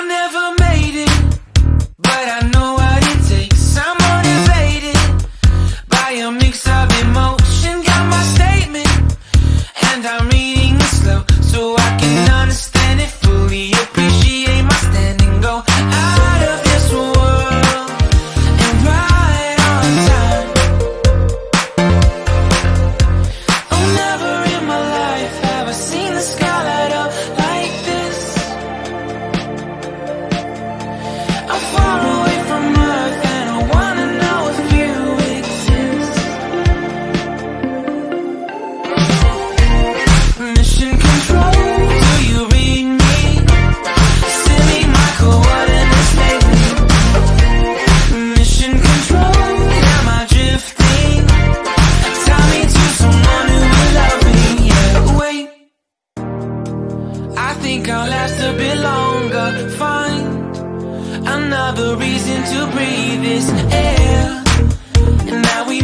I never made it, but I know what it takes. I'm motivated by a mix of emotion. Got my statement, and I'm reading I'll last a bit longer. Find another reason to breathe this air. And now we